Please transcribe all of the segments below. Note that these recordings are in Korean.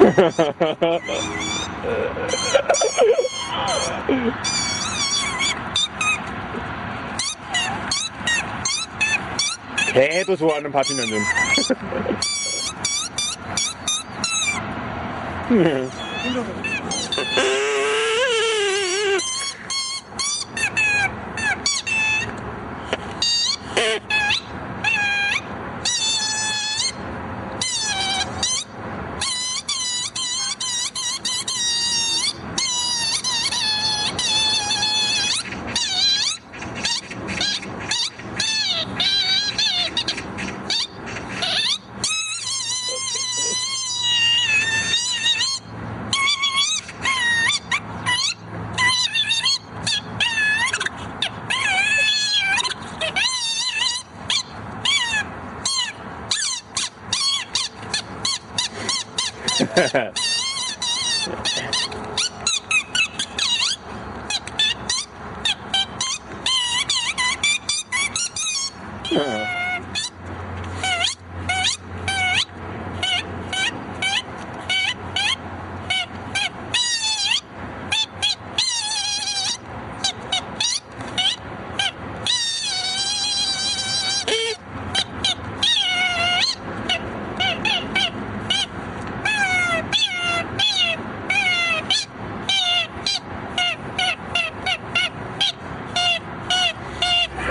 개도 좋아하는 바비는 uh.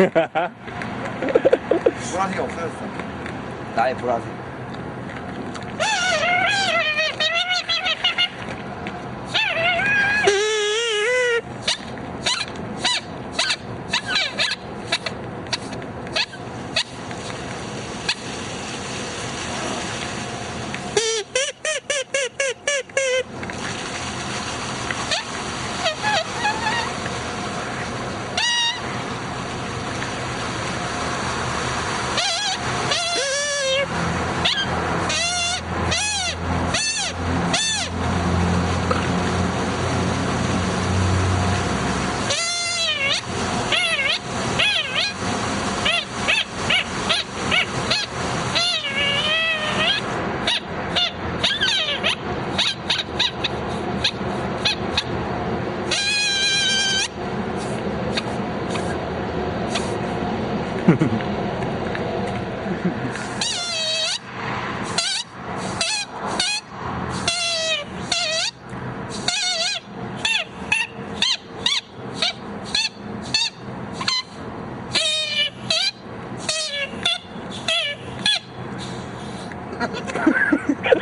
보라색이 없어졌어. 나의 보라색.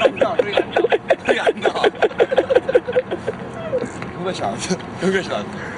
안 나와, 소리가 안 나와. 소리가 안 나와. 이것이 안 돼. 이것이 안 돼.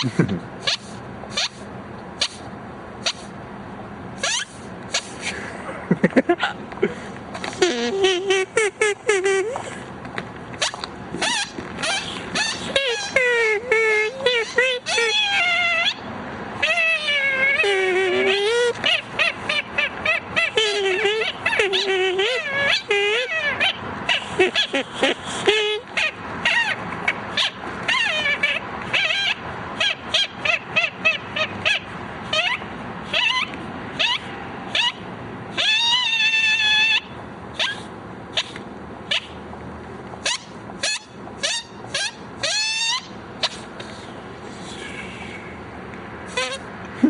Mm-hmm.